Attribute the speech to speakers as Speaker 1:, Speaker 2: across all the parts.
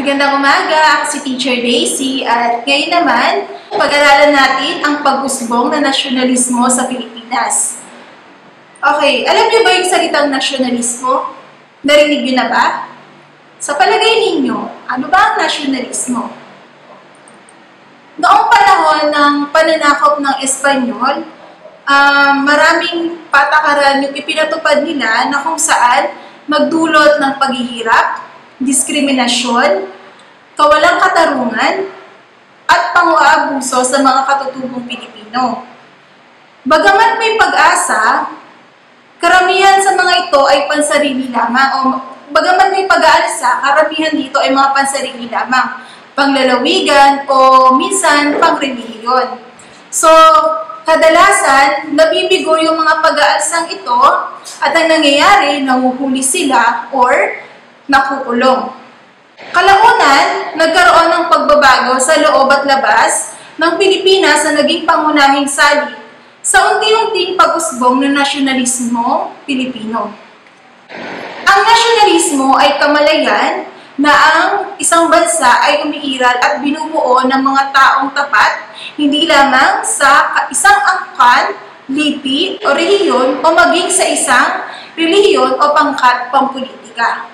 Speaker 1: Magandang umaga, ako si Teacher Daisy at ngayon naman, pag-aralan natin ang pag-usbong na nasyonalismo sa Pilipinas. Okay, alam niyo ba yung salitang nasyonalismo? Narinig niyo na ba? Sa palagay ninyo, ano ba ang nasyonalismo? Noong panahon ng pananakop ng Espanyol, uh, maraming patakaran yung ipinatupad nila na kung saan magdulot ng paghihirap, diskriminasyon, kawalang katarungan, at pang-aabuso sa mga katutubong Pilipino. Bagamat may pag-asa, karamihan sa mga ito ay pansarili lamang o bagamat may pag-aalsa, karamihan dito ay mga pansarili lamang, panglalawigan o minsan pangrelihiyon. So, kadalasan, nabibigo yung mga pag-aalsang ito at ang nangyayari, nahuhuli sila or nakukulong. Kalaunan, nagkaroon ng pagbabago sa loob at labas ng Pilipinas na naging pangunahing sali sa unti-unting pag-usbong ng nasyonalismo Pilipino. Ang nasyonalismo ay kamalayan na ang isang bansa ay umiiral at binubuo ng mga taong tapat hindi lamang sa isang angkan, lipi o rehiyon o maging sa isang relihiyon o pangkat pampolitika.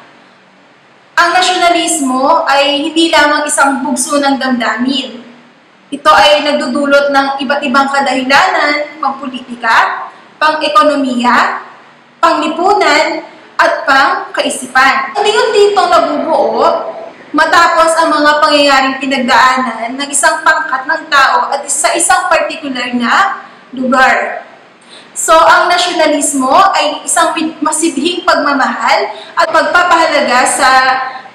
Speaker 1: Ang nasyonalismo ay hindi lamang isang bugso ng damdamin. Ito ay nagdudulot ng iba't ibang kadahilanan, pang-politika, pang-ekonomiya, panglipunan, at pang-kaisipan. Unti-unti itong nabubuo matapos ang mga pangyayaring pinagdaanan ng isang pangkat ng tao at sa isang particular na lugar. So, ang nasyonalismo ay isang masibhing pagmamahal at pagpapahalaga sa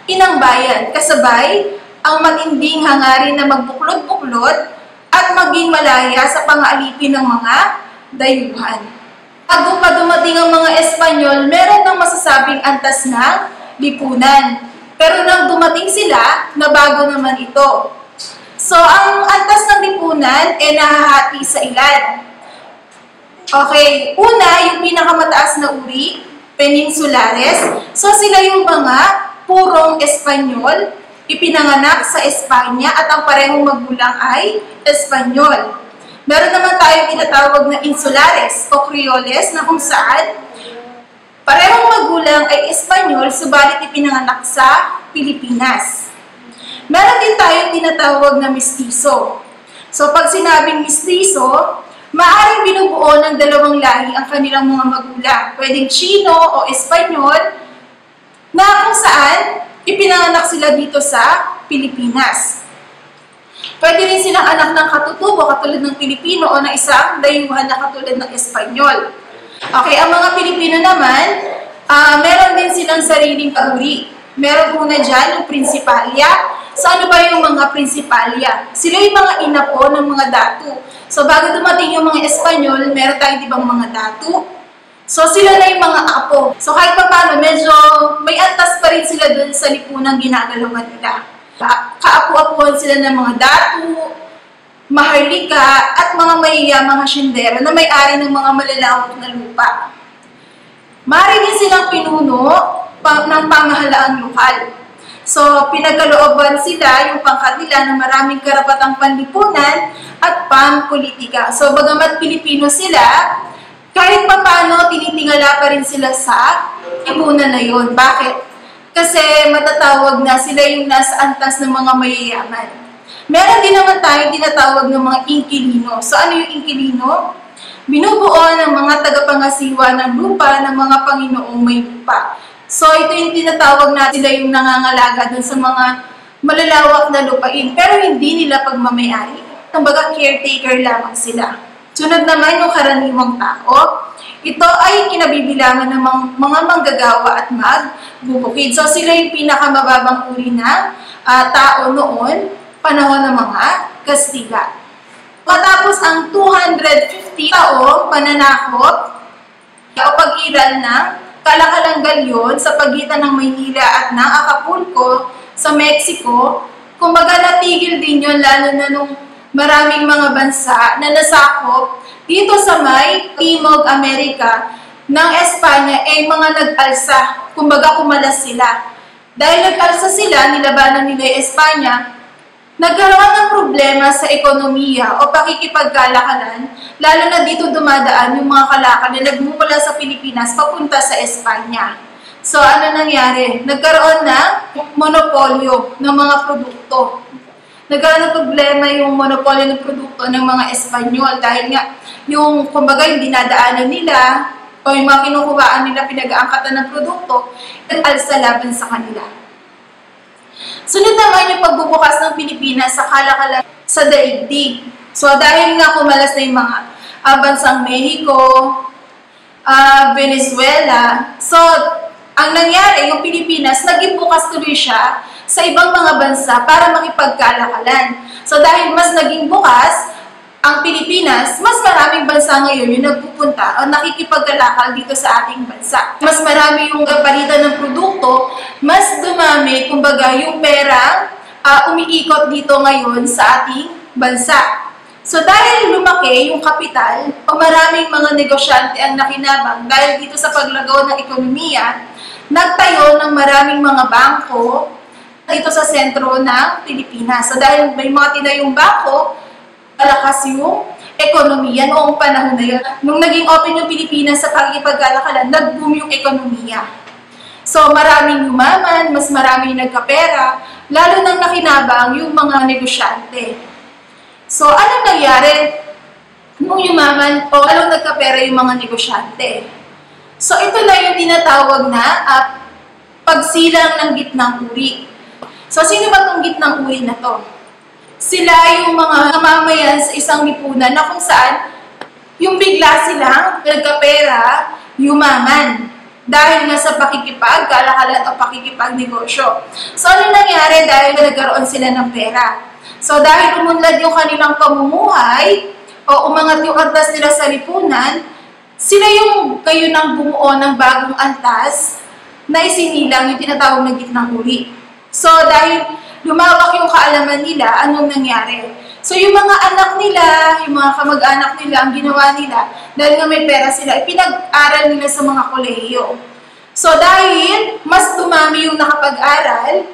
Speaker 1: inang bayan, kasabay ang matinding hangarin na magbuklod-buklod at maging malaya sa pang-aalipin ng mga dayuhan. Bago pa dumating ang mga Espanyol, meron ng masasabing antas ng lipunan. Pero nang dumating sila, nabago naman ito. So, ang antas ng lipunan ay nahahati sa ilan. Okay, una, yung pinakamataas na uri, peninsulares. So sila yung mga purong Espanyol, ipinanganak sa Espanya at ang parehong magulang ay Espanyol. Meron naman tayong tinatawag na insulares o Creoles na kung saan parehong magulang ay Espanyol subalit ipinanganak sa Pilipinas. Meron din tayong tinatawag na mestizo. So pag sinabing mestizo, Maaring binubuo ng dalawang lahi ang kanilang mga magulang. Pwedeng Chino o Espanyol, na kung saan ipinanganak sila dito sa Pilipinas. Pwede rin silang anak ng katutubo katulad ng Pilipino o na isang dayuhan na katulad ng Espanyol. Okay, ang mga Pilipino naman, uh, meron din silang sariling kauri. Meron una dyan yung prinsipalya. So ano ba yung mga prinsipalya? Sila yung mga inapo ng mga datu. So, bago dumating yung mga Espanyol, meron tayong ibang mga datu. So, sila na yung mga apo. So, kahit pa paano, medyo may antas pa rin sila dun sa lipunang ginagalawan nila. Kaapu-apuhan sila ng mga datu, maharlika, at mga mayayamang hasyendero na may-ari ng mga malalawak na lupa. Mari din silang pinuno ng pamahalaang lokal. So, pinagkalooban sila, yung pangkat nila na maraming karapatang panlipunan at pang-politika. So, bagamat Pilipino sila, kahit pa paano, tinitingala pa rin sila sa lipunan na yun. Bakit? Kasi matatawag na sila yung nasa antas ng mga mayayaman. Meron din naman tayong tinatawag ng mga inkilino. So, ano yung inkilino? Binubuo ng mga tagapangasiwa ng lupa ng mga Panginoong may lupa. So, ito yung tinatawag na sila yung nangangalaga dun sa mga malalawak na lupain, pero hindi nila pagmamayari. Kumbaga, caretaker lamang sila. Sunod naman yung karaniwang tao. Ito ay kinabibilangan ng mga manggagawa at magbubukid. So, sila yung pinakamababang uri ng uh, tao noon, panahon ng mga Kastila. Matapos ang 250 taong pananakop o pag-iral ng kalakalang galyon sa pagitan ng Maynila at ng Acapulco sa Mexico, kumbaga natigil din yon lalo na nung maraming mga bansa na nasakop dito sa may Timog Amerika ng Espanya ay mga nag-alsa, kumbaga kumalas sila. Dahil nag-alsa sila, nilabanan nila yung Espanya, nagkaroon ng problema sa ekonomiya o pakikipagkalakalan, lalo na dito dumadaan yung mga kalakal na nagmumula sa Pilipinas papunta sa Espanya. So, ano nangyari? Nagkaroon ng monopolyo ng mga produkto. Nagkaroon ng problema yung monopolyo ng produkto ng mga Espanyol dahil nga yung, kumbaga, yung dinadaanan nila o yung mga kinukuhaan nila pinag-aangkatan ng produkto, nag-alsa laban sa kanila. Sunod naman yung pagbubukas ng Pilipinas sa kalakalan sa daigdig. So, dahil nga kumalas na yung mga uh, bansang Mexico, uh, Venezuela, so, ang nangyari, yung Pilipinas, naging bukas tuloy siya sa ibang mga bansa para makipagkalakalan. So dahil mas naging bukas, ang Pilipinas, mas maraming bansa ngayon yung nagpupunta o nakikipagkalakal dito sa ating bansa. Mas marami yung palitan ng produkto, mas dumami, kumbaga, yung pera uh, umiikot dito ngayon sa ating bansa. So dahil lumaki yung kapital o maraming mga negosyante ang nakinabang dahil dito sa paglagaw ng ekonomiya, nagtayo ng maraming mga bangko dito sa sentro ng Pilipinas. So dahil may mga tinayong bangko, malakas yung ekonomiya noong panahon na yun. Nung naging open yung Pilipinas sa pagkipagkalakalan, nag-boom yung ekonomiya. So maraming yumaman, mas maraming nagkapera, lalo nang nakinabang yung mga negosyante. So ano nangyari? Nung yumaman o anong nagkapera yung mga negosyante? So ito na yung tinatawag na uh, pagsilang ng gitnang uri. So sino ba itong gitnang uri na to? Sila yung mga mamamayan sa isang lipunan na kung saan yung bigla silang nagkapera, yumaman. Dahil nga sa pakikipag, kalakalan o pakikipag negosyo. So ano nangyari dahil nagkaroon sila ng pera? So dahil umunlad yung kanilang pamumuhay, o umangat yung antas nila sa lipunan, sila yung kayo nang bumuo ng bagong antas na isinilang yung tinatawag na gitnang uri. So, dahil lumawak yung kaalaman nila, anong nangyari? So, yung mga anak nila, yung mga kamag-anak nila, ang ginawa nila, dahil nga may pera sila, ipinag-aral nila sa mga kolehiyo. So, dahil mas dumami yung nakapag-aral,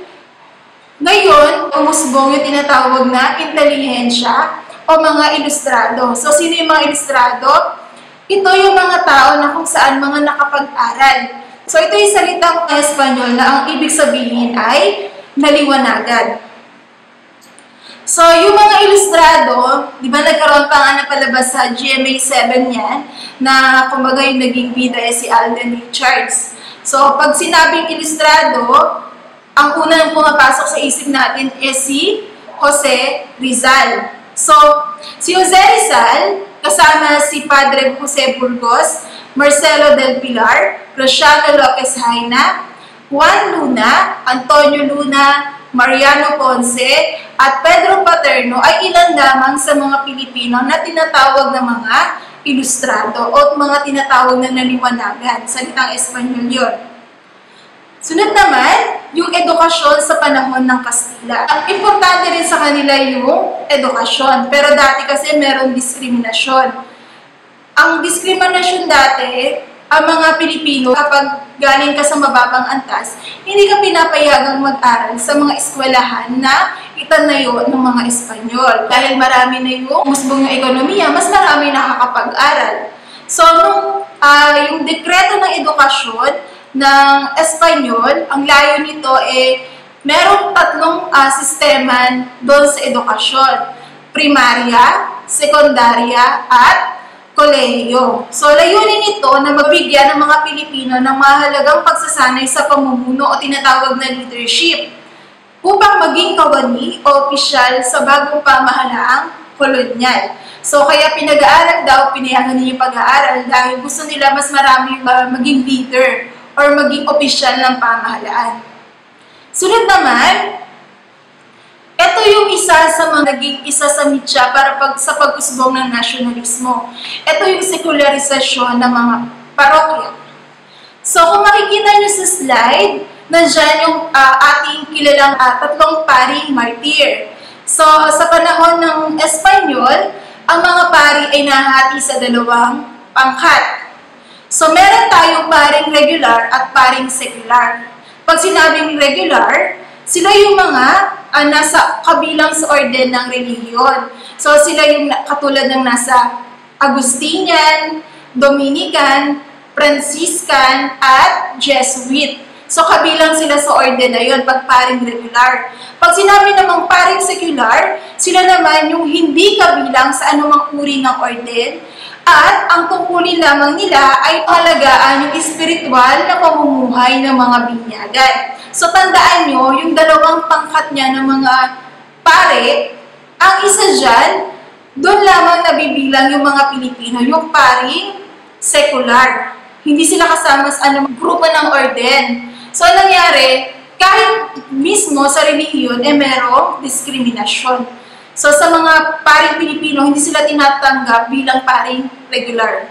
Speaker 1: ngayon, umusbong yung tinatawag na intelihensya o mga ilustrado. So, sino yung mga ilustrado? Ito yung mga tao na kung saan mga nakapag-aral. So ito yung salitang Espanyol na ang ibig sabihin ay naliwanagan. So, yung mga ilustrado, di ba nagkaroon pa nga na palabas sa GMA7 yan, na kumbaga yung naging bida si Alden Richards. So, pag sinabing ilustrado, ang unang pumapasok sa isip natin is si Jose Rizal. So, si Jose Rizal, kasama si Padre Jose Burgos, Marcelo del Pilar, Rociano Lopez Haina, Juan Luna, Antonio Luna, Mariano Ponce, at Pedro Paterno ay ilan lamang sa mga Pilipino na tinatawag na mga ilustrado o mga tinatawag na naliwanagan. Salitang Espanyol yun. Sunod naman, yung edukasyon sa panahon ng Kastila. Importante rin sa kanila yung edukasyon, pero dati kasi merong diskriminasyon. Ang diskriminasyon dati, ang mga Pilipino, kapag galing ka sa mababang antas, hindi ka pinapayagang mag-aral sa mga eskwelahan na itanayo ng mga Espanyol. Dahil marami na yung musbong yung ekonomiya, mas marami nakakapag-aral. So, nung uh, yung dekreto ng edukasyon, ng Espanyol, ang layo nito eh, merong tatlong uh, sistema doon sa edukasyon. Primarya, sekundarya, at kolehiyo. So, layunin nito na mabigyan ng mga Pilipino ng mahalagang pagsasanay sa pamumuno o tinatawag na leadership upang maging kawani o opisyal sa bagong pamahalaang kolonyal. So, kaya pinag-aaral daw, pinayagan niyo pag-aaral dahil gusto nila mas marami maging leader or maging opisyal ng pamahalaan. Sunod naman, ito yung isa naging isa sa mitya para pag, sa pag-usbong ng nasyonalismo. Ito yung sekularisasyon ng mga parokya. So kung makikita nyo sa slide, nandyan yung uh, ating kilalang uh, tatlong paring martir. So sa panahon ng Espanyol, ang mga pari ay nahati sa dalawang pangkat. So, meron tayong paring regular at paring secular. Pag sinabing regular, sila yung mga uh, nasa kabilang sa orden ng relihiyon. So sila yung katulad ng nasa Agustinian, Dominican, Franciscan, at Jesuit. So, kabilang sila sa orden na yun, pag paring regular. Pag sinabi namang paring secular, sila naman yung hindi kabilang sa anumang uri ng orden, at ang tungkulin lamang nila ay palagaan yung espiritual na pamumuhay ng mga binyagan. So, tandaan nyo, yung dalawang pangkat niya ng mga pare, ang isa dyan, doon lamang nabibilang yung mga Pilipino, yung paring secular. Hindi sila kasama sa anumang grupo ng orden. So, nangyari, kahit mismo sa relihiyon, eh merong diskriminasyon. So, sa mga paring Pilipino, hindi sila tinatanggap bilang paring regular.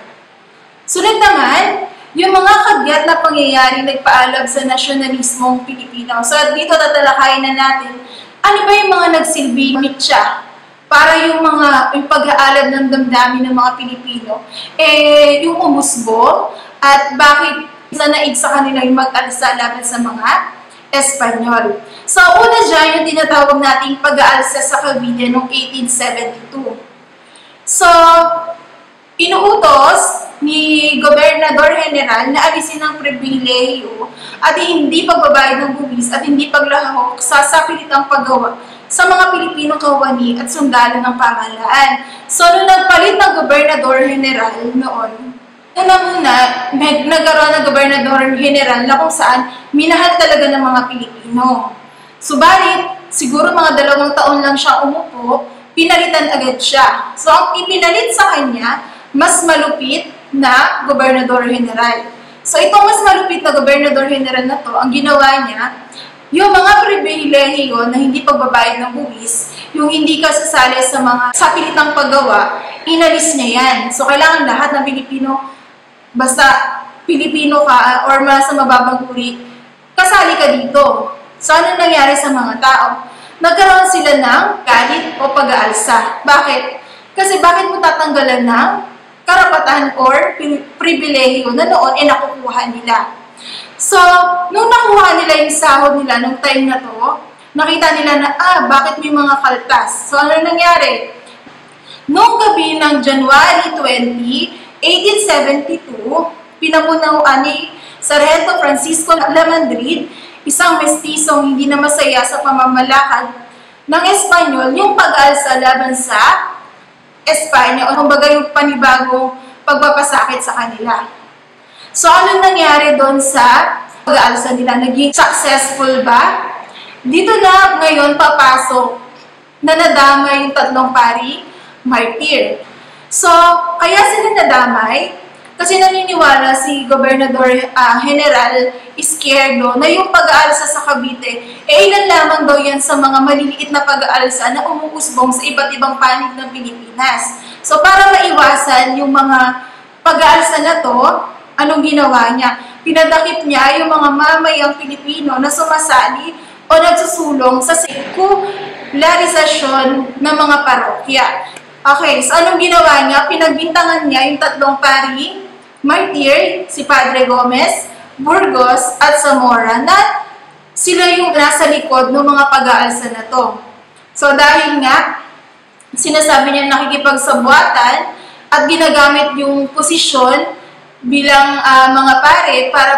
Speaker 1: Sunod naman, yung mga kagyat na pangyayari nagpaalab sa nasyonalismong Pilipino. So, dito tatalakayin na natin, ano ba yung mga nagsilbing mitya para yung mga yung pag-aalab ng damdamin ng mga Pilipino, eh, yung umusbo at bakit na naig sa kanila yung mag-alsa laban sa mga Espanyol. So, una dyan, yung tinatawag nating pag-aalsa sa Cavite noong 1872. So, inuutos ni Gobernador General na alisin ang pribileyo at hindi pagbabayad ng buwis at hindi paglahok sa sapilitang paggawa sa mga Pilipinong kawani at sundalo ng pamahalaan. So, nung nagpalit ng Gobernador General noon, Una muna, nagkaroon ng gobernador general na kung saan minahal talaga ng mga Pilipino. Subalit, siguro mga dalawang taon lang siya umupo, pinalitan agad siya. So, ang ipinalit sa kanya, mas malupit na gobernador general. So, itong mas malupit na gobernador general na to, ang ginawa niya, yung mga pribilehiyo na hindi pagbabayad ng buwis, yung hindi ka sasali sa mga sapilitang paggawa, inalis niya yan. So, kailangan lahat ng Pilipino basta Pilipino ka or sa mababang uri, kasali ka dito. So, ano nangyari sa mga tao? Nagkaroon sila ng galit o pag-aalsa. Bakit? Kasi bakit mo tatanggalan ng karapatan or pribilehiyo na noon ay eh, nakukuha nila. So, nung nakuha nila yung sahod nila nung time na to, nakita nila na, ah, bakit may mga kaltas? So, ano nangyari? Noong gabi ng January 20, 1872, pinamunuan ni Sargento Francisco Lamadrid, isang mestisong hindi na masaya sa pamamalakad ng Espanyol, yung pag-alsa laban sa Espanya o kumbaga yung panibagong pagpapasakit sa kanila. So, ano nangyari doon sa pag-aalsa nila? Naging successful ba? Dito na ngayon papasok na nadama yung tatlong pari, martyr. So, kaya sila nadamay kasi naniniwala si Gobernador uh, General Izquierdo na yung pag-aalsa sa Cavite, eh ilan lamang daw yan sa mga maliliit na pag-aalsa na umuusbong sa iba't ibang panig ng Pilipinas. So, para maiwasan yung mga pag-aalsa na to, anong ginawa niya? Pinadakip niya yung mga mamayang Pilipino na sumasali o nagsusulong sa sekularisasyon ng mga parokya. Okay, so anong ginawa niya? Pinagbintangan niya yung tatlong pari, martyr, si Padre Gomez, Burgos, at Zamora na sila yung nasa likod ng mga pag-aalsa na to. So dahil nga, sinasabi niya nakikipagsabwatan at ginagamit yung posisyon bilang uh, mga pare para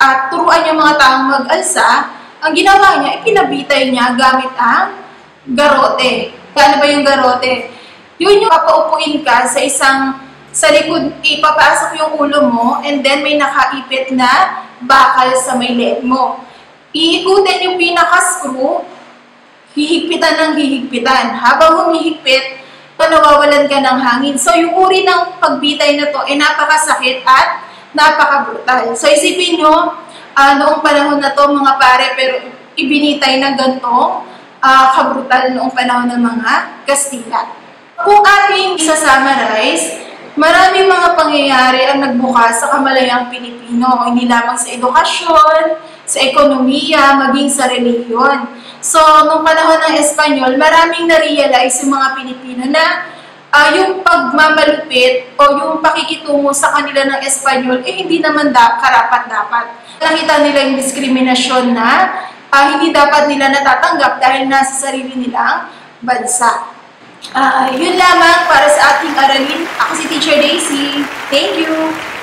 Speaker 1: uh, turuan yung mga taong mag-alsa, ang ginawa niya, ipinabitay niya gamit ang garote. Paano ba yung garote? Yun yung papaupuin ka sa isang sa likod, ipapasok yung ulo mo, and then may nakaipit na bakal sa may leg mo. Iikutin yung pinaka-screw, hihigpitan ng hihigpitan. Habang humihigpit, nawawalan ka ng hangin. So, yung uri ng pagbitay na to ay napakasakit at napaka-brutal. So, isipin nyo, uh, noong panahon na to, mga pare, pero ibinitay ng gantong uh, kabrutal noong panahon ng mga Kastila. Kung ating isa-summarize, maraming mga pangyayari ang nagbukas sa kamalayang Pilipino, hindi lamang sa edukasyon, sa ekonomiya, maging sa relihiyon. So, nung panahon ng Espanyol, maraming na-realize yung mga Pilipino na uh, yung pagmamalupit o yung pakikitungo sa kanila ng Espanyol, eh hindi naman da, karapat-dapat. Nakita nila yung diskriminasyon na uh, hindi dapat nila natatanggap dahil nasa sarili nilang bansa. Uh, yun lamang para sa ating aralin. Ako si Teacher Daisy. Thank you!